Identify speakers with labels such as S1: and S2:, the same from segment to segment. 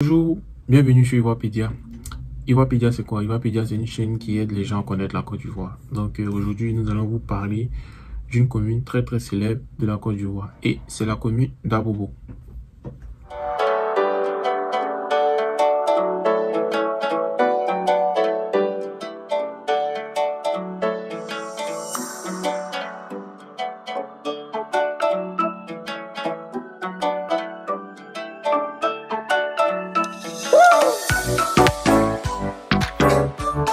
S1: Bonjour, bienvenue sur Ivopedia. Ivopedia, c'est quoi? Ivopedia, c'est une chaîne qui aide les gens à connaître la Côte d'Ivoire. Donc euh, aujourd'hui, nous allons vous parler d'une commune très très célèbre de la Côte d'Ivoire. Et c'est la commune d'Abobo. La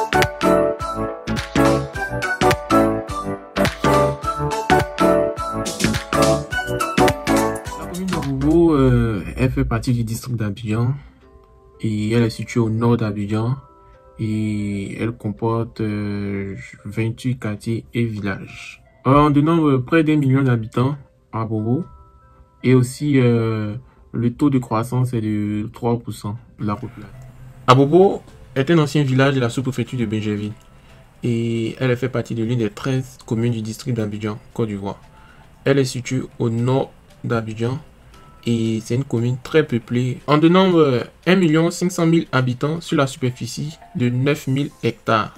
S1: commune d'Abobo, euh, elle fait partie du district d'Abidjan et elle est située au nord d'Abidjan et elle comporte euh, 28 quartiers et villages. Euh, on dénombre près d'un million d'habitants à Abobo et aussi euh, le taux de croissance est de 3% de la population. Abobo est un ancien village de la sous-préfecture de Benjerville et elle fait partie de l'une des 13 communes du district d'Abidjan, Côte d'Ivoire. Elle est située au nord d'Abidjan et c'est une commune très peuplée. On dénombre 1 500 000 habitants sur la superficie de 9 000 hectares,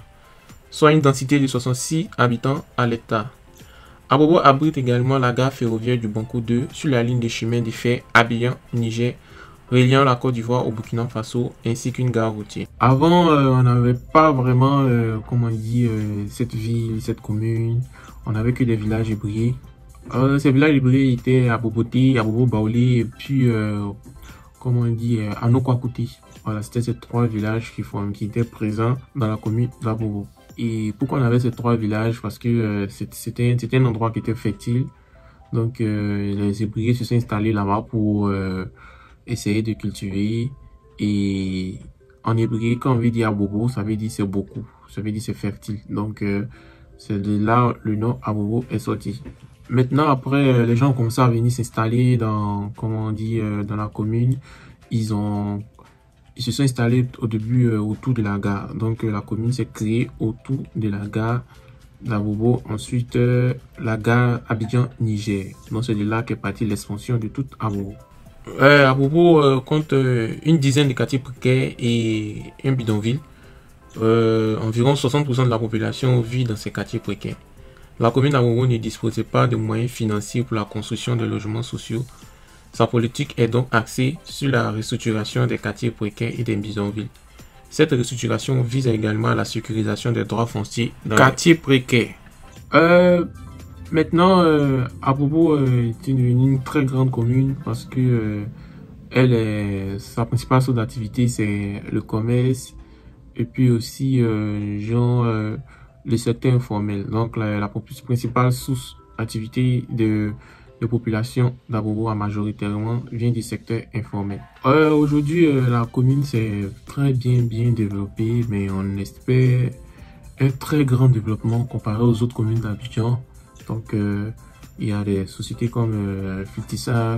S1: soit une densité de 66 habitants à l'hectare. Abobo abrite également la gare ferroviaire du Banco 2 sur la ligne de chemin de fer Abidjan-Niger, reliant la Côte d'Ivoire au Burkina Faso, ainsi qu'une gare routière. Avant, euh, on n'avait pas vraiment, euh, comment on dit, euh, cette ville, cette commune. On n'avait que des villages hébriés. Euh, ces villages hébriés étaient à Boboté, à Bobo Baoulé, et puis, euh, comment on dit, à Nokwakouti. Voilà, c'était ces trois villages qui, font, qui étaient présents dans la commune d'Abobo. Et pourquoi on avait ces trois villages? Parce que c'était un endroit qui était fertile. Donc, les hébriers se sont installés là-bas pour essayer de cultiver. Et en hébreu, quand on veut dire Abobo, ça veut dire c'est beaucoup. Ça veut dire c'est fertile. Donc, euh, c'est de là le nom Abobo est sorti. Maintenant, après, euh, les gens ont commencé à venir s'installer dans, comment on dit, euh, dans la commune. Ils ont, ils se sont installés au début autour de la gare. Donc, la commune s'est créée autour de la gare d'Abobo. Ensuite, la gare Abidjan-Niger. Donc, c'est de là qu'est partie l'expansion de toute Abobo. Euh, Abobo euh, compte euh, une dizaine de quartiers précaires et un bidonville. Euh, environ 60% de la population vit dans ces quartiers précaires. La commune d'Abobo ne disposait pas de moyens financiers pour la construction de logements sociaux. Sa politique est donc axée sur la restructuration des quartiers précaires et des bidonvilles. Cette restructuration vise également à la sécurisation des droits fonciers dans quartiers précaires. Euh, maintenant, euh, Abobo euh, est devenue une très grande commune parce que euh, elle sa principale source d'activité, c'est le commerce et puis aussi euh, genre, euh, le secteur informel. Donc, la, la principale source d'activité de, de population d'Abobo majoritairement vient du secteur informel. Euh, Aujourd'hui, euh, la commune s'est très bien, bien développée, mais on espère un très grand développement comparé aux autres communes d'Abidjan. Donc, euh, il y a des sociétés comme euh,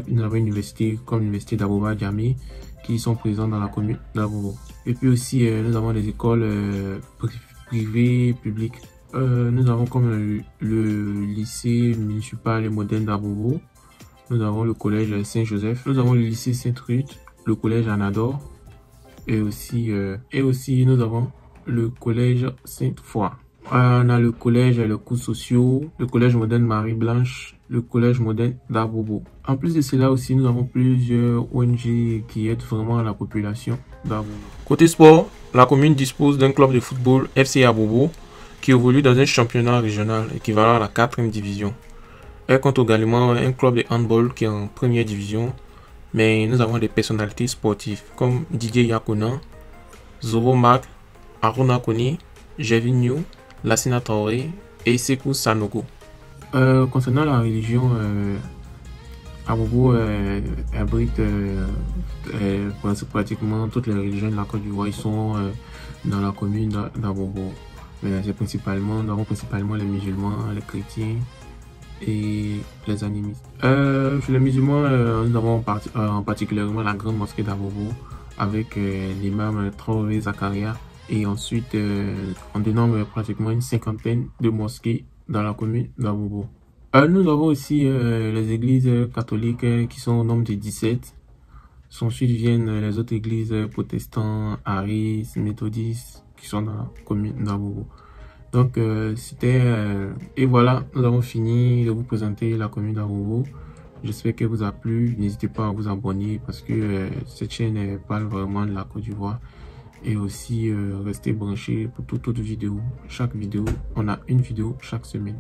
S1: une université comme l'université d'Aboba Djamé qui sont présentes dans la commune d'Abobo. Et puis aussi, euh, nous avons des écoles pri- privées, publiques. Nous avons comme le, lycée municipal et moderne d'Abobo. Nous avons le collège Saint-Joseph. Nous avons le lycée Sainte-Ruth, le collège Anador. Et aussi, et aussi, nous avons le collège Sainte-Foy. Euh, on a le collège et le cours sociaux, le collège moderne Marie-Blanche, le collège moderne d'Abobo. En plus de cela aussi, nous avons plusieurs ONG qui aident vraiment la population d'Abobo. Côté sport, la commune dispose d'un club de football FC Abobo qui évolue dans un championnat régional équivalent à la 4 division. Elle compte également un club de handball qui est en première division, mais nous avons des personnalités sportives comme Didier Yakona, Zoro Mark, Aruna Kone, Jevin New, Lassina Traoré et Sekou Sanogo. Euh, concernant la religion, euh, Abobo euh, abrite euh, euh, pratiquement toutes les religions de la Côte d'Ivoire. Ils sont dans la commune d'A- d'Abobo. C'est principalement, nous avons principalement les musulmans, les chrétiens et les animistes. Chez les musulmans, nous avons en particulièrement la grande mosquée d'Abobo avec l'imam Traoré Zakaria. Et ensuite, euh, on dénombre pratiquement une cinquantaine de mosquées dans la commune d'Abobo. Euh, nous avons aussi euh, les églises catholiques qui sont au nombre de 17. Ensuite viennent les autres églises protestantes, Aris, méthodistes, qui sont dans la commune d'Abobo. Donc, c'était... Et voilà, nous avons fini de vous présenter la commune d'Abobo. J'espère qu'elle vous a plu. N'hésitez pas à vous abonner parce que cette chaîne parle vraiment de la Côte d'Ivoire. Et aussi, restez branchés pour toute autre vidéo. Chaque vidéo, on a une vidéo chaque semaine.